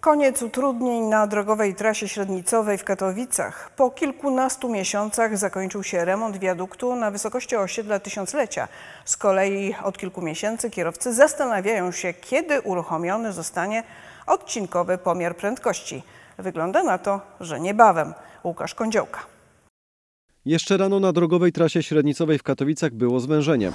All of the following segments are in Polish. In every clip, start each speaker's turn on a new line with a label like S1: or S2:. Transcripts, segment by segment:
S1: Koniec utrudnień na drogowej trasie średnicowej w Katowicach. Po kilkunastu miesiącach zakończył się remont wiaduktu na wysokości osiedla Tysiąclecia. Z kolei od kilku miesięcy kierowcy zastanawiają się, kiedy uruchomiony zostanie odcinkowy pomiar prędkości. Wygląda na to, że niebawem. Łukasz Kądziołka.
S2: Jeszcze rano na drogowej trasie średnicowej w Katowicach było zwężenie.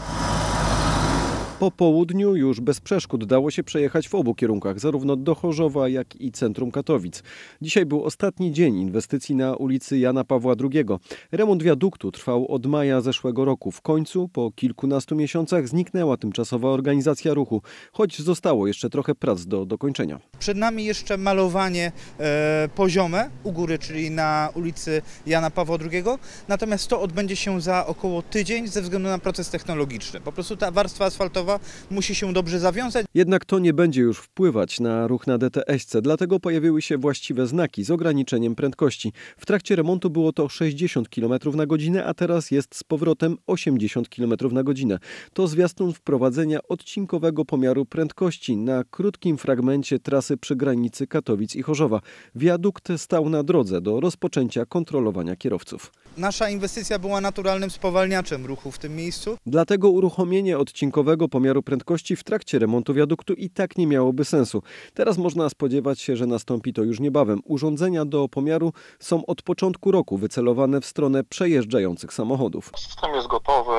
S2: Po południu już bez przeszkód dało się przejechać w obu kierunkach, zarówno do Chorzowa, jak i centrum Katowic. Dzisiaj był ostatni dzień inwestycji na ulicy Jana Pawła II. Remont wiaduktu trwał od maja zeszłego roku. W końcu, po kilkunastu miesiącach, zniknęła tymczasowa organizacja ruchu, choć zostało jeszcze trochę prac do dokończenia.
S3: Przed nami jeszcze malowanie e, poziome u góry, czyli na ulicy Jana Pawła II. Natomiast to odbędzie się za około tydzień ze względu na proces technologiczny. Po prostu ta warstwa asfaltowa musi się dobrze zawiązać.
S2: Jednak to nie będzie już wpływać na ruch na DTS-ce, dlatego pojawiły się właściwe znaki z ograniczeniem prędkości. W trakcie remontu było to 60 km na godzinę, a teraz jest z powrotem 80 km na godzinę. To zwiastun wprowadzenia odcinkowego pomiaru prędkości na krótkim fragmencie trasy przy granicy Katowic i Chorzowa. Wiadukt stał na drodze do rozpoczęcia kontrolowania kierowców.
S3: Nasza inwestycja była naturalnym spowalniaczem ruchu w tym miejscu.
S2: Dlatego uruchomienie odcinkowego pomiaru prędkości w trakcie remontu wiaduktu i tak nie miałoby sensu. Teraz można spodziewać się, że nastąpi to już niebawem. Urządzenia do pomiaru są od początku roku wycelowane w stronę przejeżdżających samochodów.
S4: System jest gotowy.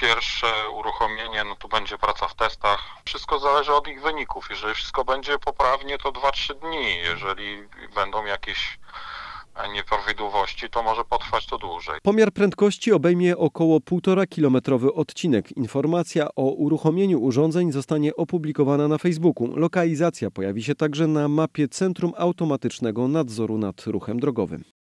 S4: Pierwsze uruchomienie, no to będzie praca w testach. Wszystko zależy od ich wyników. Jeżeli wszystko będzie poprawnie, to 2-3 dni. Jeżeli będą jakieś nieprawidłowości, to może potrwać to dłużej.
S2: Pomiar prędkości obejmie około 1,5 kilometrowy odcinek. Informacja o uruchomieniu urządzeń zostanie opublikowana na Facebooku. Lokalizacja pojawi się także na mapie Centrum Automatycznego Nadzoru nad Ruchem Drogowym.